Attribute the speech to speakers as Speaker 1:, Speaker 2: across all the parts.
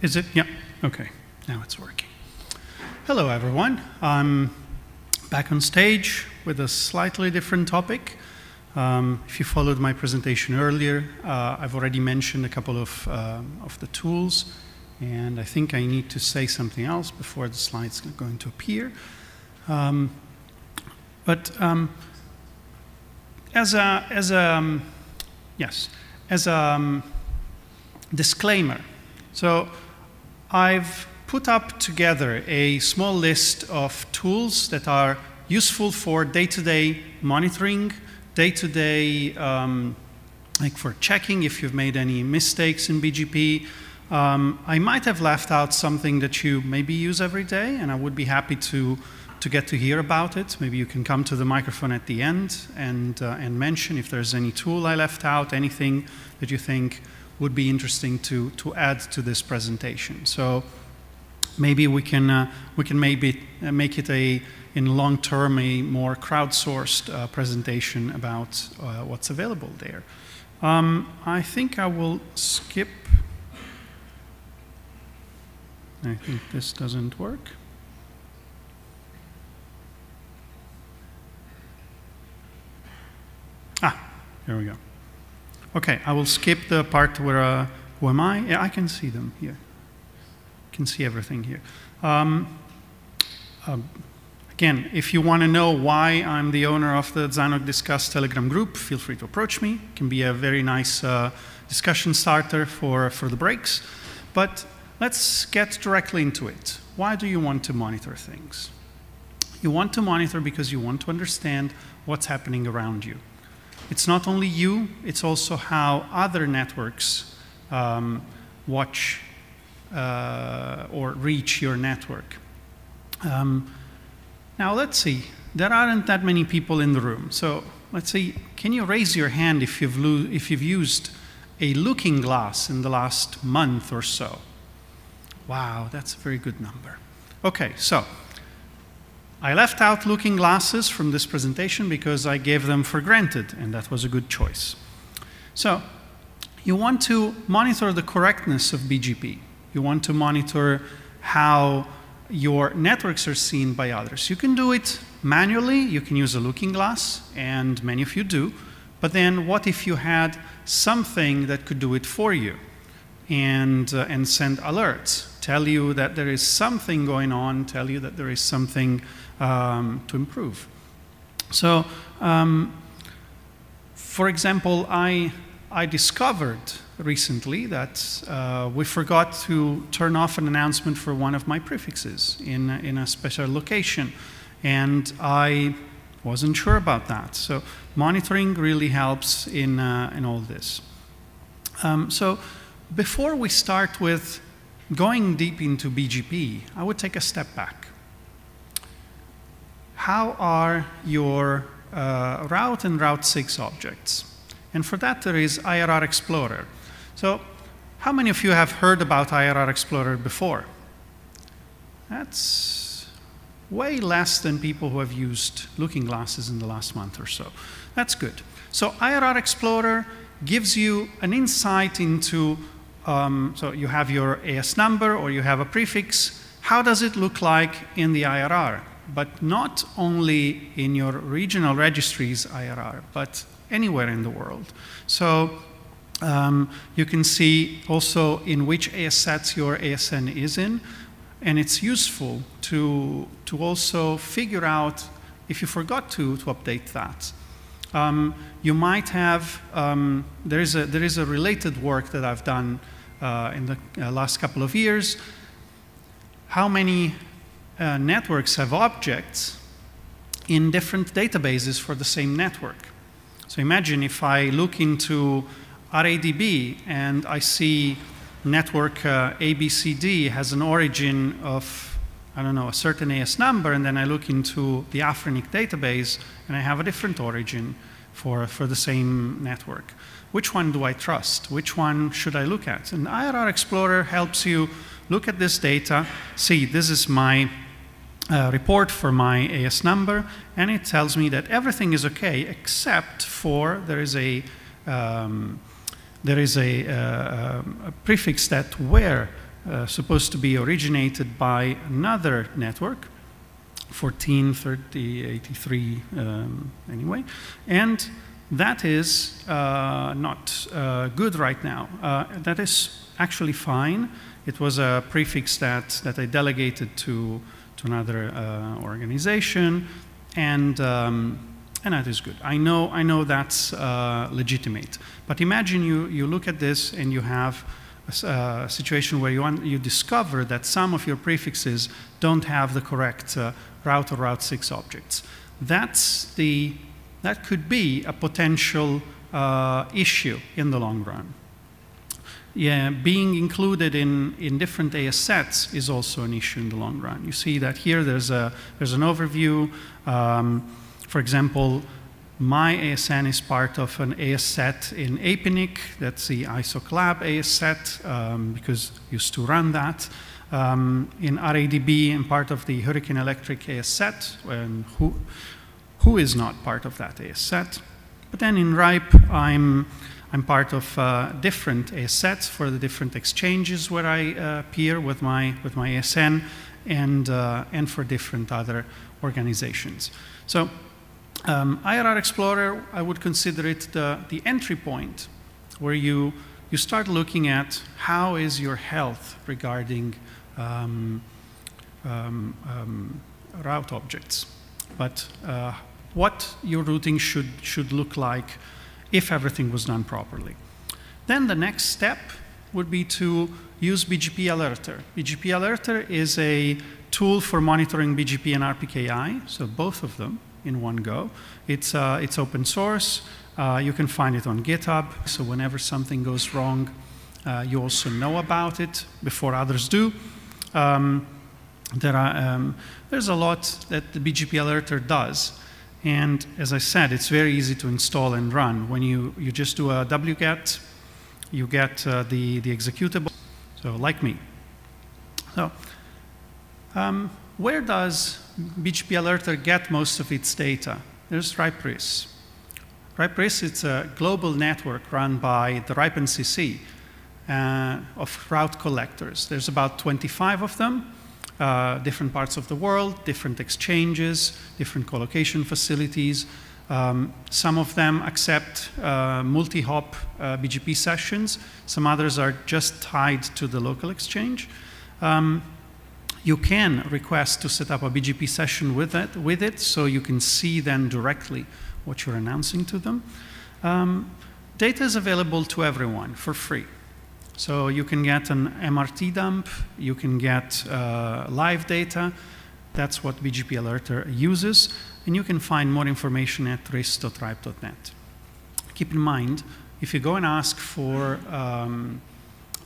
Speaker 1: Is it? Yeah. Okay. Now it's working. Hello, everyone. I'm back on stage with a slightly different topic. Um, if you followed my presentation earlier, uh, I've already mentioned a couple of, uh, of the tools, and I think I need to say something else before the slides are going to appear. Um, but um, as a, as a um, yes, as a um, disclaimer, so I've put up together a small list of tools that are useful for day-to-day -day monitoring, day-to-day, -day, um, like for checking if you've made any mistakes in BGP. Um, I might have left out something that you maybe use every day, and I would be happy to, to get to hear about it. Maybe you can come to the microphone at the end and, uh, and mention if there's any tool I left out, anything that you think would be interesting to, to add to this presentation. So maybe we can, uh, we can maybe uh, make it a, in long term, a more crowdsourced uh, presentation about uh, what's available there. Um, I think I will skip. I think this doesn't work. Ah, here we go. Okay, I will skip the part where, uh, who am I? Yeah, I can see them here. can see everything here. Um, uh, again, if you want to know why I'm the owner of the ZANOG Discuss Telegram group, feel free to approach me. It can be a very nice uh, discussion starter for, for the breaks. But let's get directly into it. Why do you want to monitor things? You want to monitor because you want to understand what's happening around you. It's not only you, it's also how other networks um, watch uh, or reach your network. Um, now let's see, there aren't that many people in the room. So let's see, can you raise your hand if you've, if you've used a looking glass in the last month or so? Wow, that's a very good number. Okay, so I left out looking glasses from this presentation because I gave them for granted, and that was a good choice. So you want to monitor the correctness of BGP. You want to monitor how your networks are seen by others. You can do it manually. You can use a looking glass, and many of you do. But then what if you had something that could do it for you and, uh, and send alerts, tell you that there is something going on, tell you that there is something um, to improve. So, um, for example, I, I discovered recently that uh, we forgot to turn off an announcement for one of my prefixes in, in a special location. And I wasn't sure about that. So monitoring really helps in, uh, in all this. Um, so before we start with going deep into BGP, I would take a step back how are your uh, route and Route 6 objects? And for that, there is IRR Explorer. So how many of you have heard about IRR Explorer before? That's way less than people who have used looking glasses in the last month or so. That's good. So IRR Explorer gives you an insight into, um, so you have your AS number or you have a prefix. How does it look like in the IRR? But not only in your regional registries IRR, but anywhere in the world. So um, you can see also in which AS sets your ASN is in, and it's useful to, to also figure out if you forgot to, to update that. Um, you might have, um, there, is a, there is a related work that I've done uh, in the uh, last couple of years. How many uh, networks have objects in different databases for the same network. So imagine if I look into RADB and I see network uh, ABCD has an origin of, I don't know, a certain AS number, and then I look into the Afrinic database and I have a different origin for, for the same network. Which one do I trust? Which one should I look at? And IRR Explorer helps you look at this data, see this is my uh, report for my AS number, and it tells me that everything is okay except for there is a um, there is a, uh, a, prefix that where uh, supposed to be originated by another network, 14, 30, 83, um, anyway, and that is uh, not uh, good right now. Uh, that is actually fine. It was a prefix that, that I delegated to, to another uh, organization, and, um, and that is good. I know, I know that's uh, legitimate. But imagine you, you look at this and you have a, a situation where you, you discover that some of your prefixes don't have the correct uh, route or Route 6 objects. That's the, that could be a potential uh, issue in the long run yeah, being included in, in different AS sets is also an issue in the long run. You see that here there's, a, there's an overview. Um, for example, my ASN is part of an AS set in APNIC. That's the ISOCLAB AS set um, because used to run that. Um, in RADB, I'm part of the Hurricane Electric AS set, and who, who is not part of that AS set. But then in RIPE, I'm I'm part of uh, different sets for the different exchanges where I uh, appear with my, with my ASN and, uh, and for different other organizations. So um, IRR Explorer, I would consider it the, the entry point where you, you start looking at how is your health regarding um, um, um route objects, but uh, what your routing should, should look like if everything was done properly. Then the next step would be to use BGP Alerter. BGP Alerter is a tool for monitoring BGP and RPKI, so both of them in one go. It's, uh, it's open source. Uh, you can find it on GitHub, so whenever something goes wrong, uh, you also know about it before others do. Um, there are, um, there's a lot that the BGP Alerter does. And as I said, it's very easy to install and run. When you, you just do a wget, you get uh, the, the executable, so like me. So um, where does BGP Alerter get most of its data? There's RIPE-RIS. RIPE-RIS, it's a global network run by the RIPE-NCC uh, of route collectors. There's about 25 of them. Uh, different parts of the world, different exchanges, different colocation facilities. Um, some of them accept uh, multi-hop uh, BGP sessions. Some others are just tied to the local exchange. Um, you can request to set up a BGP session with it, with it, so you can see then directly what you're announcing to them. Um, data is available to everyone for free. So you can get an MRT dump, you can get uh, live data. That's what BGP Alerter uses. And you can find more information at ris.ripe.net. Keep in mind, if you go and ask for um,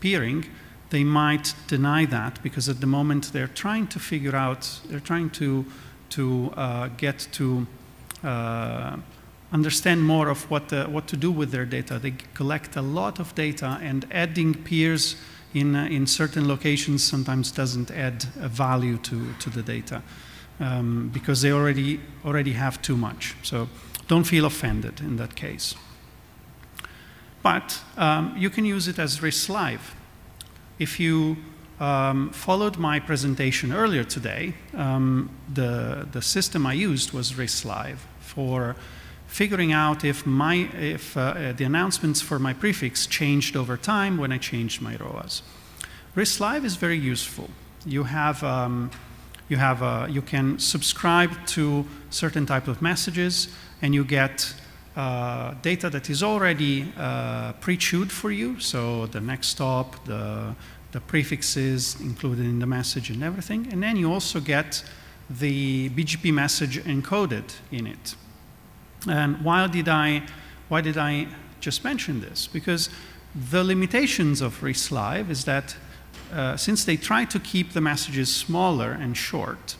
Speaker 1: peering, they might deny that because at the moment they're trying to figure out, they're trying to, to uh, get to uh, understand more of what, uh, what to do with their data. They collect a lot of data and adding peers in, uh, in certain locations sometimes doesn't add a value to, to the data um, because they already, already have too much. So don't feel offended in that case. But um, you can use it as RIS Live. If you um, followed my presentation earlier today, um, the, the system I used was RIS Live for figuring out if, my, if uh, the announcements for my prefix changed over time when I changed my ROAS. RIS Live is very useful. You have, um, you, have uh, you can subscribe to certain type of messages and you get uh, data that is already uh, pre-chewed for you, so the next hop, the, the prefixes included in the message and everything, and then you also get the BGP message encoded in it. And why did I, why did I just mention this? Because the limitations of RIS Live is that uh, since they try to keep the messages smaller and short,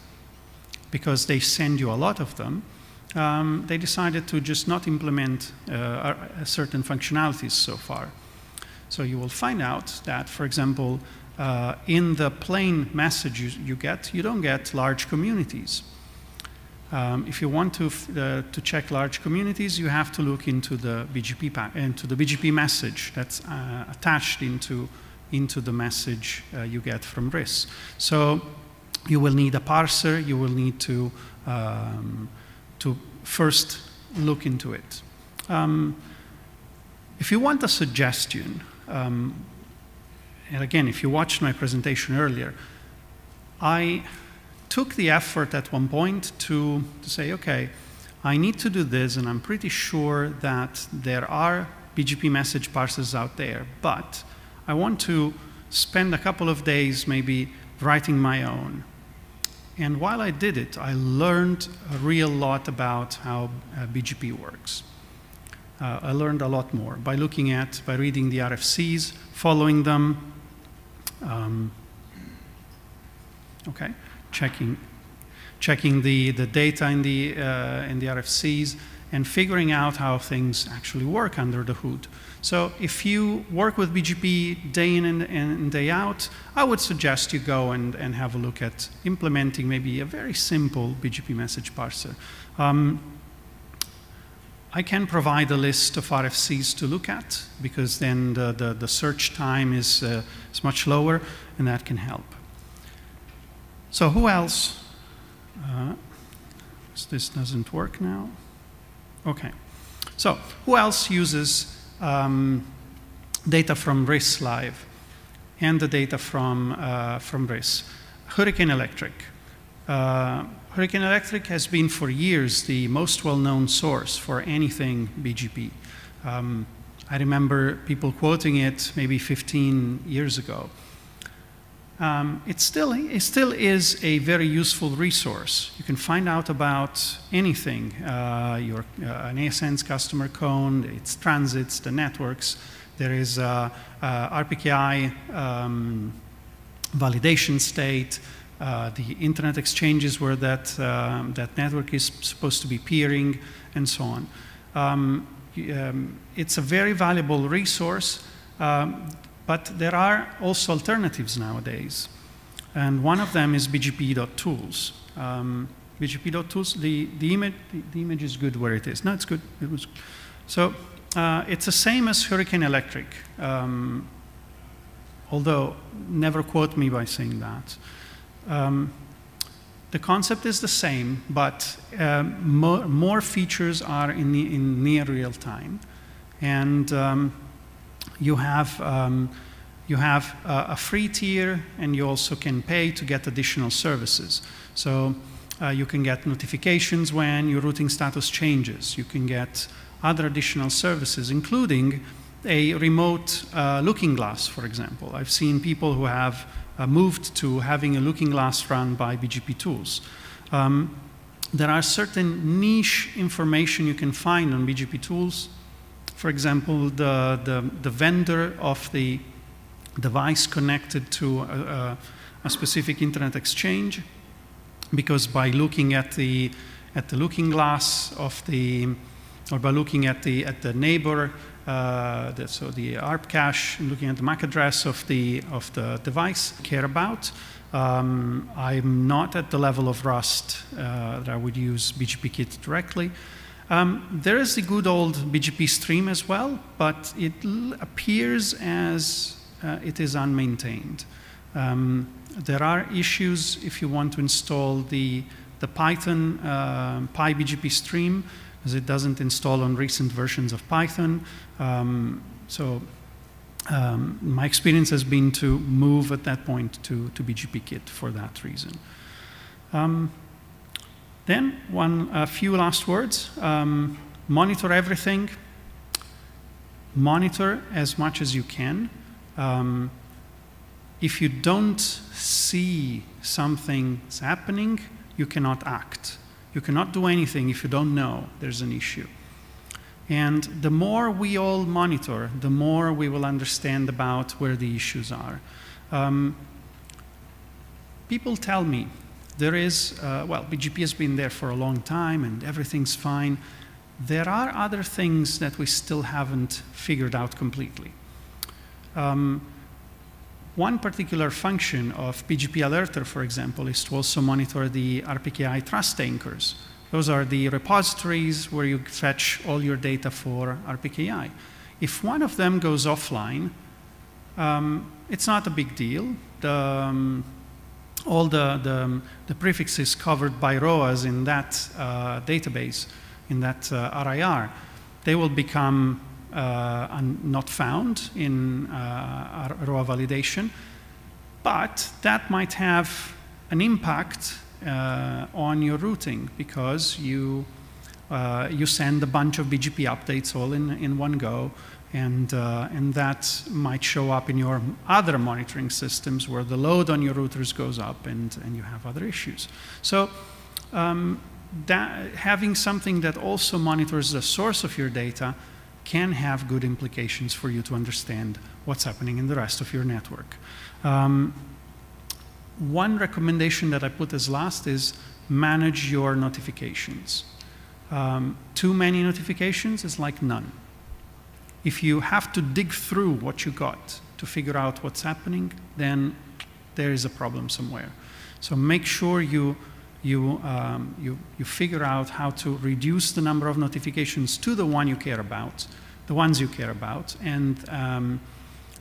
Speaker 1: because they send you a lot of them, um, they decided to just not implement uh, certain functionalities so far. So you will find out that, for example, uh, in the plain message you, you, get, you don't get large communities. Um, if you want to, uh, to check large communities, you have to look into the BGP, into the BGP message that's uh, attached into, into the message uh, you get from RIS. So you will need a parser, you will need to, um, to first look into it. Um, if you want a suggestion, um, and again, if you watched my presentation earlier, I took the effort at one point to, to say, okay, I need to do this, and I'm pretty sure that there are BGP message parsers out there, but I want to spend a couple of days maybe writing my own. And while I did it, I learned a real lot about how uh, BGP works. Uh, I learned a lot more by looking at, by reading the RFCs, following them, um, okay, checking checking the, the data in the, uh, in the RFCs, and figuring out how things actually work under the hood. So if you work with BGP day in and, and, day out, I would suggest you go and, and have a look at implementing maybe a very simple BGP message parser. Um, I can provide a list of RFCs to look at because then the, the, the search time is, uh, is much lower and that can help. So who else uh, this doesn't work now. Okay. So who else uses um, data from RIS Live and the data from, uh, from RIS? Hurricane Electric. Uh, Hurricane Electric has been for years the most well-known source for anything BGP. Um, I remember people quoting it maybe 15 years ago um, it, still, it still is a very useful resource. You can find out about anything, uh, your, uh, an ASN's customer cone, its transits, the networks. There is uh, RPKI um, validation state, uh, the internet exchanges where that, um, that network is supposed to be peering, and so on. Um, um, it's a very valuable resource. But there are also alternatives nowadays. And one of them is BGP.tools. Um, BGP.tools, the, the, image, the, the, image is good where it is. No, it's good. It was. So uh, it's the same as Hurricane Electric, um, although never quote me by saying that. Um, the concept is the same, but um, more, more, features are in, in near real time. And um, you have, um, you have a, a, free tier and you also can pay to get additional services. So uh, you can get notifications when your routing status changes. You can get other additional services, including a remote uh, looking glass, for example. I've seen people who have uh, moved to having a looking glass run by BGP tools. Um, there are certain niche information you can find on BGP tools for example, the, the, the vendor of the device connected to a, a, specific internet exchange, because by looking at the, at the looking glass of the, or by looking at the, at the neighbor, uh, the, so the ARP cache, looking at the MAC address of the, of the device, care about. Um, I'm not at the level of Rust uh, that I would use BGPKit directly. Um, there is the good old BGP stream as well, but it appears as uh, it is unmaintained. Um, there are issues if you want to install the, the Python uh, PyBGP stream, because it doesn't install on recent versions of Python. Um, so um, my experience has been to move at that point to, to BGPKit for that reason. Um, then, one, a few last words. Um, monitor everything. Monitor as much as you can. Um, if you don't see something happening, you cannot act. You cannot do anything if you don't know there's an issue. And the more we all monitor, the more we will understand about where the issues are. Um, people tell me there is, uh, well, BGP has been there for a long time and everything's fine. There are other things that we still haven't figured out completely. Um, one particular function of BGP Alerter, for example, is to also monitor the RPKI trust anchors. Those are the repositories where you fetch all your data for RPKI. If one of them goes offline, um, it's not a big deal. The, um, all the, the, the, prefixes covered by ROAs in that uh, database, in that uh, RIR, they will become uh, not found in uh, ROA validation, but that might have an impact uh, on your routing because you, uh, you send a bunch of BGP updates all in, in one go, and, uh, and that might show up in your other monitoring systems where the load on your routers goes up and, and you have other issues. So um, that, having something that also monitors the source of your data can have good implications for you to understand what's happening in the rest of your network. Um, one recommendation that I put as last is manage your notifications. Um, too many notifications is like none. If you have to dig through what you got to figure out what's happening, then there is a problem somewhere. So make sure you, you, um, you, you figure out how to reduce the number of notifications to the one you care about, the ones you care about, and, um,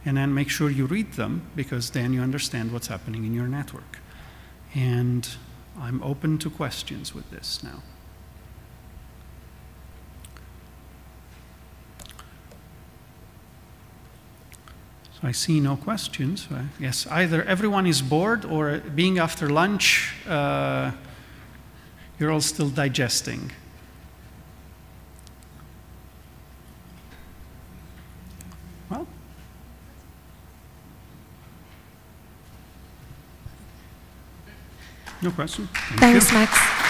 Speaker 1: and then make sure you read them because then you understand what's happening in your network. And I'm open to questions with this now. So I see no questions. Yes, either everyone is bored or being after lunch, uh, you're all still digesting. Well, no question. Thank
Speaker 2: Thanks, you. Max.